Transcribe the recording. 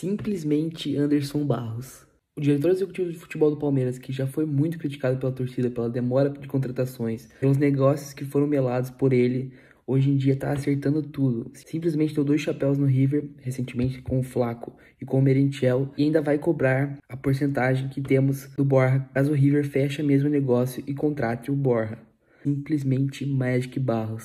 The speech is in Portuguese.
Simplesmente Anderson Barros. O diretor executivo de futebol do Palmeiras, que já foi muito criticado pela torcida pela demora de contratações, pelos negócios que foram melados por ele, hoje em dia está acertando tudo. Simplesmente deu dois chapéus no River, recentemente com o Flaco e com o Merentiel, e ainda vai cobrar a porcentagem que temos do Borja, caso o River feche mesmo o negócio e contrate o Borja. Simplesmente Magic Barros.